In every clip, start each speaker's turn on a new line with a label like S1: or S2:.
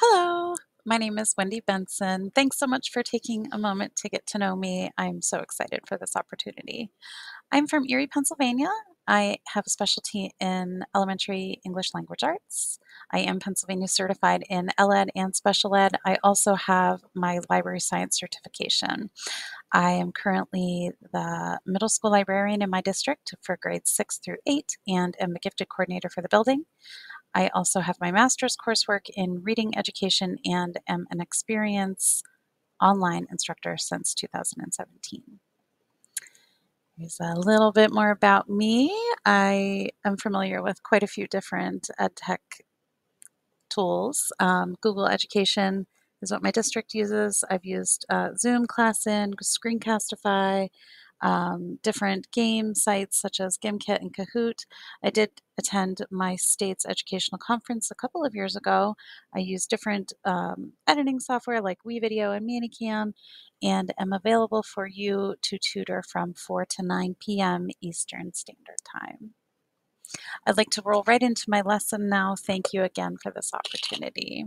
S1: Hello, my name is Wendy Benson. Thanks so much for taking a moment to get to know me. I'm so excited for this opportunity. I'm from Erie, Pennsylvania. I have a specialty in elementary English language arts. I am Pennsylvania certified in ELED and special ed. I also have my library science certification. I am currently the middle school librarian in my district for grades six through eight and am a gifted coordinator for the building. I also have my master's coursework in reading education and am an experienced online instructor since 2017. Here's a little bit more about me. I am familiar with quite a few different ed tech tools. Um, Google Education is what my district uses. I've used uh, Zoom, Classin, Screencastify, um, different game sites such as Gimkit and Kahoot. I did attend my state's educational conference a couple of years ago. I use different um, editing software like WeVideo and ManyCam and am available for you to tutor from 4 to 9 p.m. Eastern Standard Time. I'd like to roll right into my lesson now. Thank you again for this opportunity.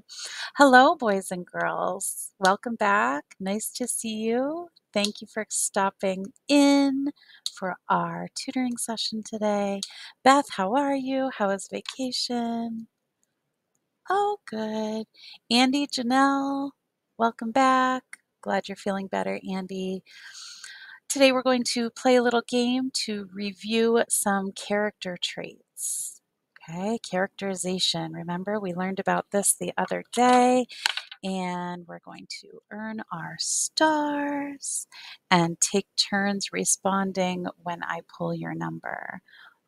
S1: Hello, boys and girls. Welcome back. Nice to see you. Thank you for stopping in for our tutoring session today. Beth, how are you? How was vacation? Oh, good. Andy, Janelle, welcome back. Glad you're feeling better, Andy. Today we're going to play a little game to review some character traits. Okay, characterization. Remember, we learned about this the other day, and we're going to earn our stars and take turns responding when I pull your number.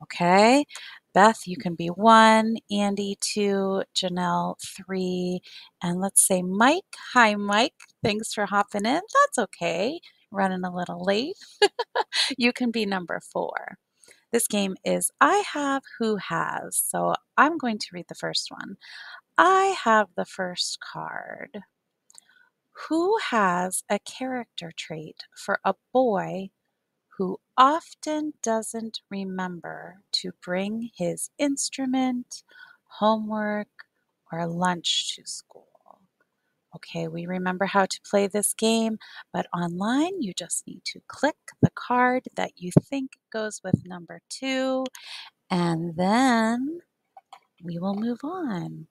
S1: Okay, Beth, you can be one, Andy, two, Janelle, three, and let's say Mike. Hi, Mike. Thanks for hopping in. That's okay running a little late, you can be number four. This game is I have, who has. So I'm going to read the first one. I have the first card. Who has a character trait for a boy who often doesn't remember to bring his instrument, homework, or lunch to school? Okay, we remember how to play this game, but online you just need to click the card that you think goes with number two, and then we will move on.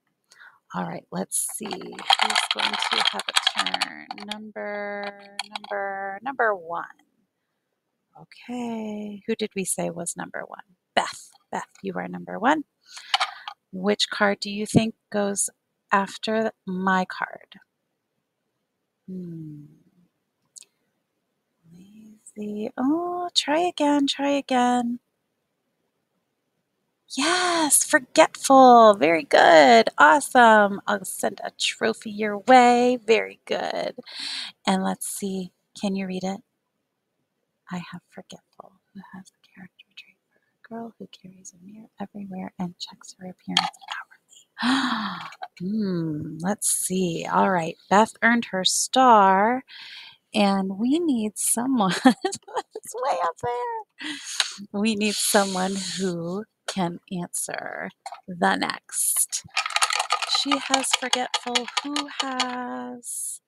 S1: All right, let's see. Who's going to have a turn? Number, number, number one. Okay, who did we say was number one? Beth. Beth, you are number one. Which card do you think goes after my card? Hmm. Lazy. Oh, try again, try again. Yes, forgetful. Very good. Awesome. I'll send a trophy your way. Very good. And let's see. Can you read it? I have forgetful. Who has a character trait for a girl who carries a mirror everywhere and checks her appearance hourly. hmm, let's see. All right, Beth earned her star, and we need someone. it's way up there. We need someone who can answer the next. She has forgetful. Who has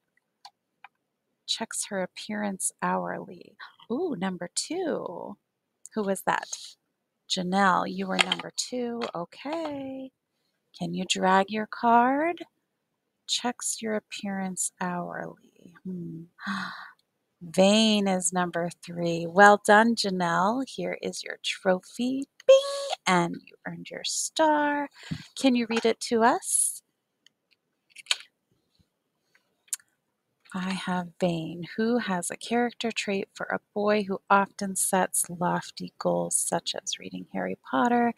S1: checks her appearance hourly? Ooh, number two. Who was that? Janelle, you were number two. Okay. Can you drag your card? Checks your appearance hourly. Hmm. Vain is number three. Well done, Janelle. Here is your trophy. Bing! And you earned your star. Can you read it to us? I have vain. Who has a character trait for a boy who often sets lofty goals, such as reading Harry Potter,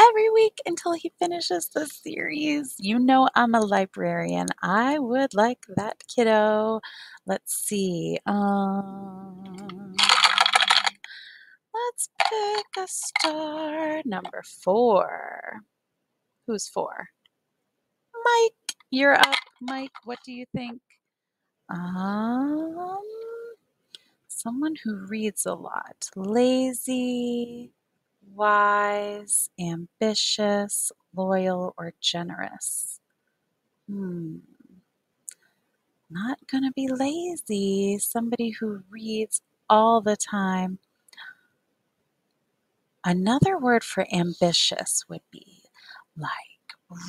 S1: every week until he finishes the series. You know, I'm a librarian. I would like that kiddo. Let's see. Um, let's pick a star. Number four. Who's four? Mike, you're up. Mike, what do you think? Um, someone who reads a lot. Lazy wise, ambitious, loyal, or generous? Hmm. Not going to be lazy. Somebody who reads all the time. Another word for ambitious would be like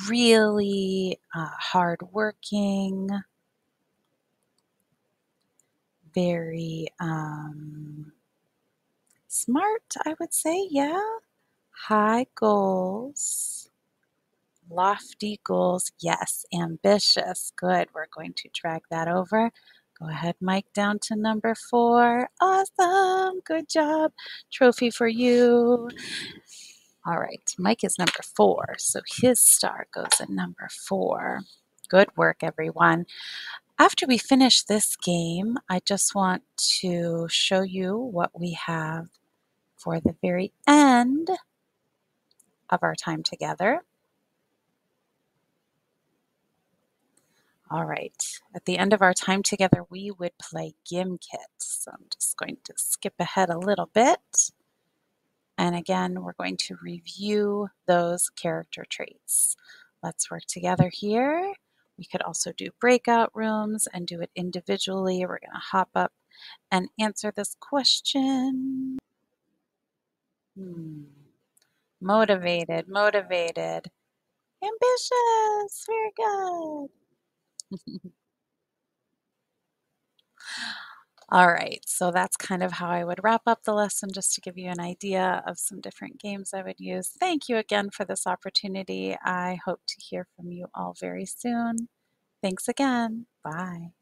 S1: really uh, hardworking, very um, smart, I would say, yeah. High goals, lofty goals, yes. Ambitious, good. We're going to drag that over. Go ahead, Mike, down to number four. Awesome, good job. Trophy for you. All right, Mike is number four, so his star goes at number four. Good work, everyone. After we finish this game, I just want to show you what we have for the very end of our time together. All right, at the end of our time together, we would play Gimkit. So I'm just going to skip ahead a little bit. And again, we're going to review those character traits. Let's work together here. We could also do breakout rooms and do it individually. We're going to hop up and answer this question. Hmm. Motivated, motivated, ambitious, very good. All right, so that's kind of how I would wrap up the lesson just to give you an idea of some different games I would use. Thank you again for this opportunity. I hope to hear from you all very soon. Thanks again. Bye.